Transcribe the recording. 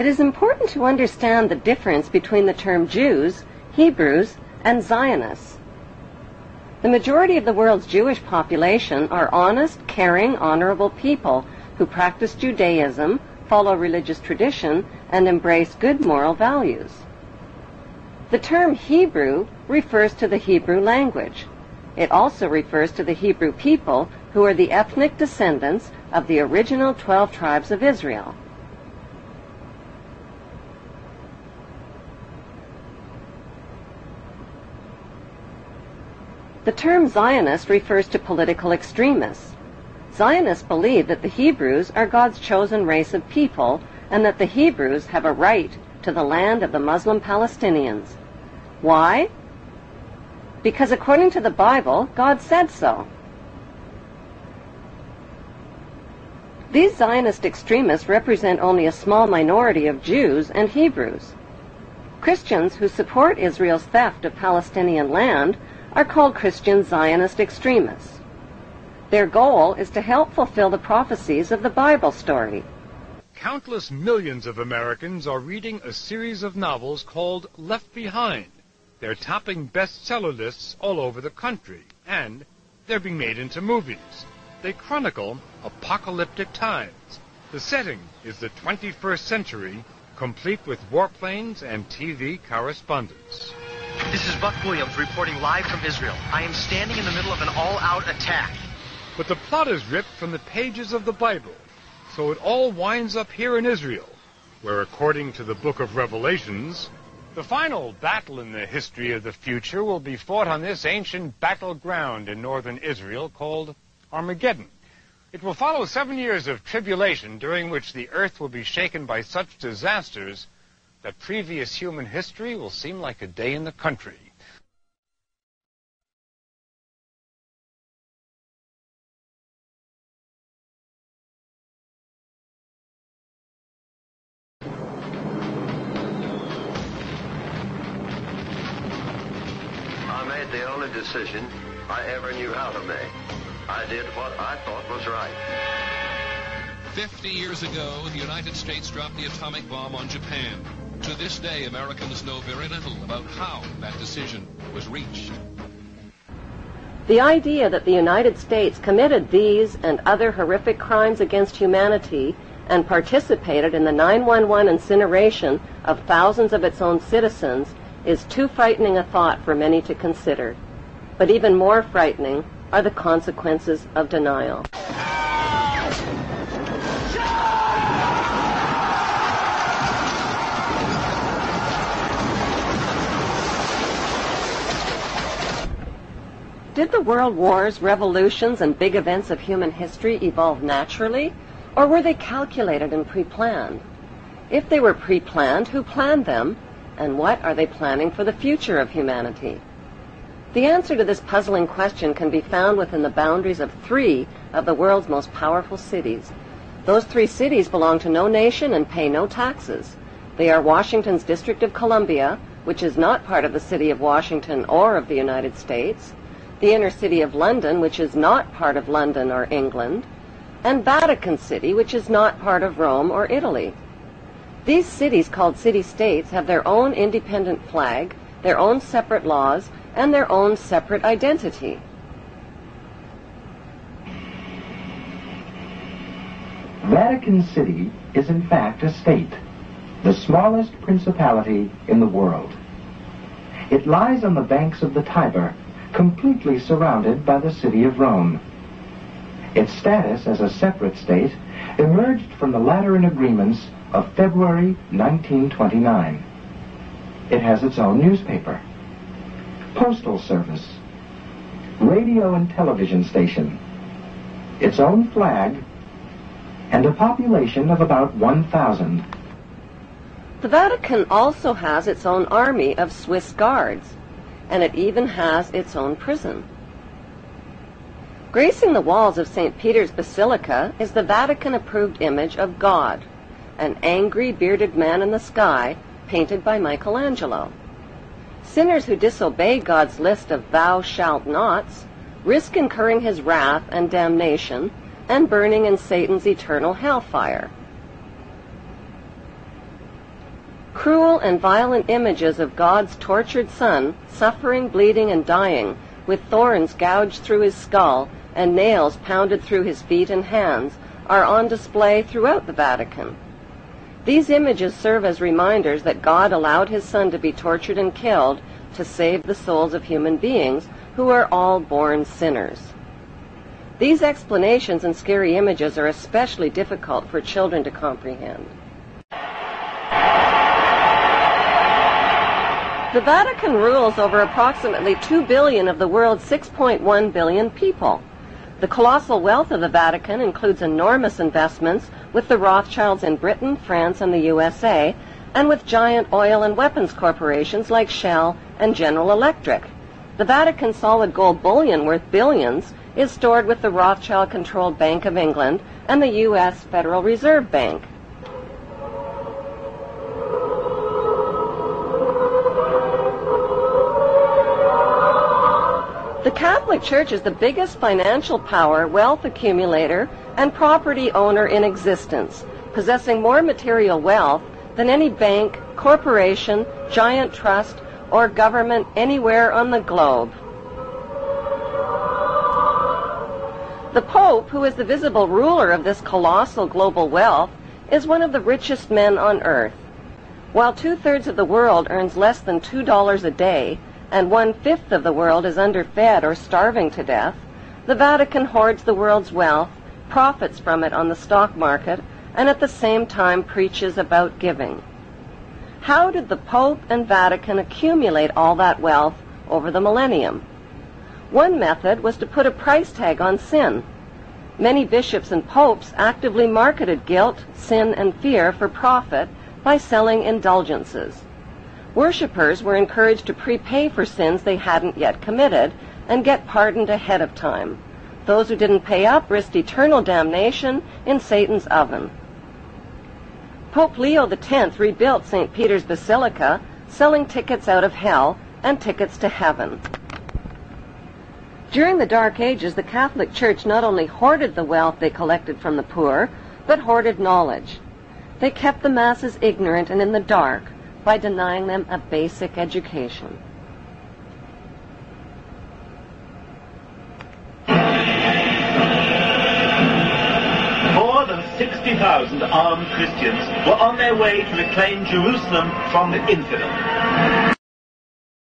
It is important to understand the difference between the term Jews, Hebrews, and Zionists. The majority of the world's Jewish population are honest, caring, honorable people who practice Judaism, follow religious tradition, and embrace good moral values. The term Hebrew refers to the Hebrew language. It also refers to the Hebrew people who are the ethnic descendants of the original 12 tribes of Israel. The term Zionist refers to political extremists. Zionists believe that the Hebrews are God's chosen race of people and that the Hebrews have a right to the land of the Muslim Palestinians. Why? Because according to the Bible, God said so. These Zionist extremists represent only a small minority of Jews and Hebrews. Christians who support Israel's theft of Palestinian land are called Christian Zionist extremists. Their goal is to help fulfill the prophecies of the Bible story. Countless millions of Americans are reading a series of novels called Left Behind. They're topping bestseller lists all over the country, and they're being made into movies. They chronicle apocalyptic times. The setting is the 21st century, complete with warplanes and TV correspondence. This is Buck Williams reporting live from Israel. I am standing in the middle of an all-out attack. But the plot is ripped from the pages of the Bible, so it all winds up here in Israel, where according to the book of Revelations, the final battle in the history of the future will be fought on this ancient battleground in northern Israel called Armageddon. It will follow seven years of tribulation during which the earth will be shaken by such disasters that previous human history will seem like a day in the country. I made the only decision I ever knew how to make. I did what I thought was right. 50 years ago, the United States dropped the atomic bomb on Japan. To this day, Americans know very little about how that decision was reached. The idea that the United States committed these and other horrific crimes against humanity and participated in the 911 incineration of thousands of its own citizens is too frightening a thought for many to consider. But even more frightening are the consequences of denial. Did the world wars, revolutions, and big events of human history evolve naturally, or were they calculated and pre-planned? If they were pre-planned, who planned them, and what are they planning for the future of humanity? The answer to this puzzling question can be found within the boundaries of three of the world's most powerful cities. Those three cities belong to no nation and pay no taxes. They are Washington's District of Columbia, which is not part of the city of Washington or of the United States, the inner city of London, which is not part of London or England, and Vatican City, which is not part of Rome or Italy. These cities, called city-states, have their own independent flag, their own separate laws, and their own separate identity. Vatican City is in fact a state, the smallest principality in the world. It lies on the banks of the Tiber, completely surrounded by the city of Rome. Its status as a separate state emerged from the Lateran Agreements of February 1929. It has its own newspaper, postal service, radio and television station, its own flag, and a population of about 1,000. The Vatican also has its own army of Swiss guards, and it even has its own prison. Gracing the walls of St. Peter's Basilica is the Vatican-approved image of God, an angry bearded man in the sky painted by Michelangelo. Sinners who disobey God's list of thou shalt nots risk incurring his wrath and damnation and burning in Satan's eternal hellfire. Cruel and violent images of God's tortured Son, suffering, bleeding, and dying, with thorns gouged through his skull and nails pounded through his feet and hands, are on display throughout the Vatican. These images serve as reminders that God allowed his Son to be tortured and killed to save the souls of human beings who are all born sinners. These explanations and scary images are especially difficult for children to comprehend. The Vatican rules over approximately 2 billion of the world's 6.1 billion people. The colossal wealth of the Vatican includes enormous investments with the Rothschilds in Britain, France, and the USA, and with giant oil and weapons corporations like Shell and General Electric. The Vatican solid gold bullion worth billions is stored with the Rothschild-controlled Bank of England and the U.S. Federal Reserve Bank. The Catholic Church is the biggest financial power, wealth accumulator, and property owner in existence, possessing more material wealth than any bank, corporation, giant trust, or government anywhere on the globe. The Pope, who is the visible ruler of this colossal global wealth, is one of the richest men on earth. While two-thirds of the world earns less than $2 a day, and one-fifth of the world is underfed or starving to death, the Vatican hoards the world's wealth, profits from it on the stock market, and at the same time preaches about giving. How did the Pope and Vatican accumulate all that wealth over the millennium? One method was to put a price tag on sin. Many bishops and popes actively marketed guilt, sin, and fear for profit by selling indulgences. Worshippers were encouraged to prepay for sins they hadn't yet committed and get pardoned ahead of time. Those who didn't pay up risked eternal damnation in Satan's oven. Pope Leo X rebuilt St. Peter's Basilica, selling tickets out of hell and tickets to heaven. During the Dark Ages, the Catholic Church not only hoarded the wealth they collected from the poor, but hoarded knowledge. They kept the masses ignorant and in the dark, by denying them a basic education. More than 60,000 armed Christians were on their way to reclaim Jerusalem from the infidel.